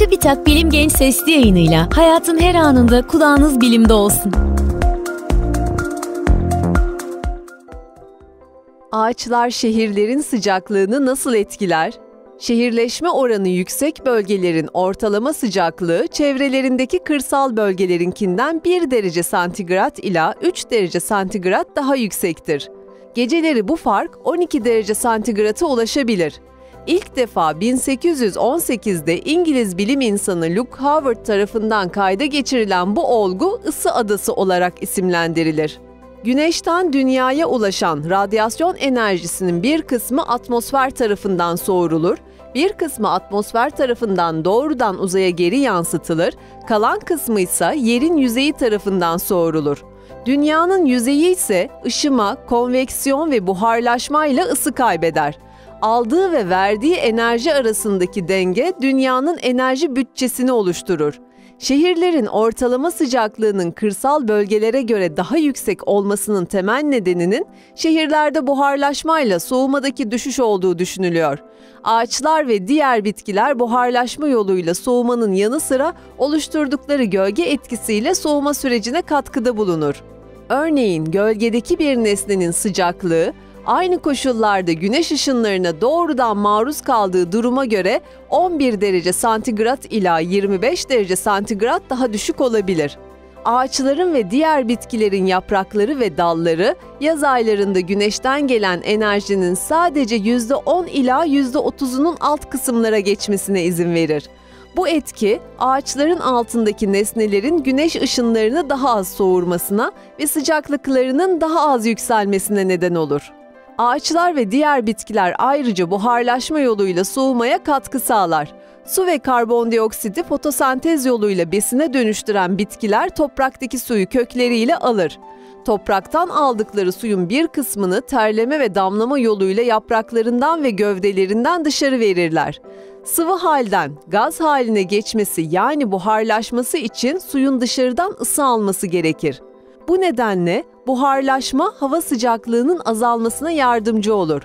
TÜBİTAK Bilim Genç Sesli yayınıyla hayatın her anında kulağınız bilimde olsun. Ağaçlar şehirlerin sıcaklığını nasıl etkiler? Şehirleşme oranı yüksek bölgelerin ortalama sıcaklığı çevrelerindeki kırsal bölgelerinkinden 1 derece santigrat ila 3 derece santigrat daha yüksektir. Geceleri bu fark 12 derece santigrata ulaşabilir. İlk defa 1818'de İngiliz bilim insanı Luke Howard tarafından kayda geçirilen bu olgu ısı adası olarak isimlendirilir. Güneşten dünyaya ulaşan radyasyon enerjisinin bir kısmı atmosfer tarafından soğurulur, bir kısmı atmosfer tarafından doğrudan uzaya geri yansıtılır, kalan kısmı ise yerin yüzeyi tarafından soğurulur. Dünyanın yüzeyi ise ışıma, konveksiyon ve buharlaşma ile ısı kaybeder. Aldığı ve verdiği enerji arasındaki denge dünyanın enerji bütçesini oluşturur. Şehirlerin ortalama sıcaklığının kırsal bölgelere göre daha yüksek olmasının temel nedeninin şehirlerde buharlaşmayla soğumadaki düşüş olduğu düşünülüyor. Ağaçlar ve diğer bitkiler buharlaşma yoluyla soğumanın yanı sıra oluşturdukları gölge etkisiyle soğuma sürecine katkıda bulunur. Örneğin gölgedeki bir nesnenin sıcaklığı aynı koşullarda güneş ışınlarına doğrudan maruz kaldığı duruma göre 11 derece santigrat ila 25 derece santigrat daha düşük olabilir. Ağaçların ve diğer bitkilerin yaprakları ve dalları yaz aylarında güneşten gelen enerjinin sadece %10 ila %30'unun alt kısımlara geçmesine izin verir. Bu etki ağaçların altındaki nesnelerin güneş ışınlarını daha az soğurmasına ve sıcaklıklarının daha az yükselmesine neden olur. Ağaçlar ve diğer bitkiler ayrıca buharlaşma yoluyla soğumaya katkı sağlar. Su ve karbondioksiti fotosentez yoluyla besine dönüştüren bitkiler topraktaki suyu kökleriyle alır. Topraktan aldıkları suyun bir kısmını terleme ve damlama yoluyla yapraklarından ve gövdelerinden dışarı verirler. Sıvı halden gaz haline geçmesi yani buharlaşması için suyun dışarıdan ısı alması gerekir. Bu nedenle buharlaşma hava sıcaklığının azalmasına yardımcı olur.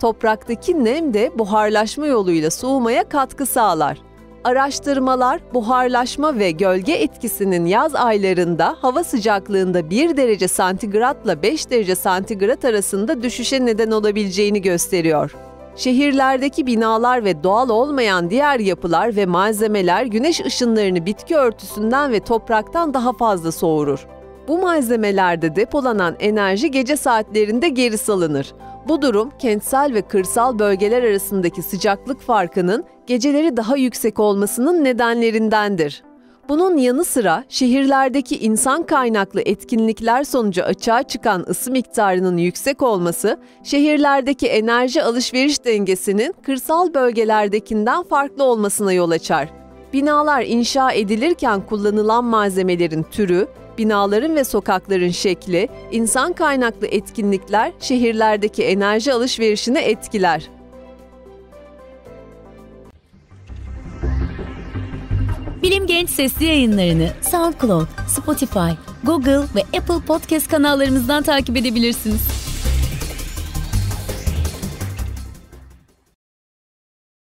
Topraktaki nem de buharlaşma yoluyla soğumaya katkı sağlar. Araştırmalar buharlaşma ve gölge etkisinin yaz aylarında hava sıcaklığında 1 derece santigratla 5 derece santigrat arasında düşüşe neden olabileceğini gösteriyor. Şehirlerdeki binalar ve doğal olmayan diğer yapılar ve malzemeler güneş ışınlarını bitki örtüsünden ve topraktan daha fazla soğurur. Bu malzemelerde depolanan enerji gece saatlerinde geri salınır. Bu durum kentsel ve kırsal bölgeler arasındaki sıcaklık farkının geceleri daha yüksek olmasının nedenlerindendir. Bunun yanı sıra şehirlerdeki insan kaynaklı etkinlikler sonucu açığa çıkan ısı miktarının yüksek olması, şehirlerdeki enerji alışveriş dengesinin kırsal bölgelerdekinden farklı olmasına yol açar. Binalar inşa edilirken kullanılan malzemelerin türü, binaların ve sokakların şekli, insan kaynaklı etkinlikler şehirlerdeki enerji alışverişini etkiler. Bilim Genç Sesli yayınlarını SoundCloud, Spotify, Google ve Apple Podcast kanallarımızdan takip edebilirsiniz.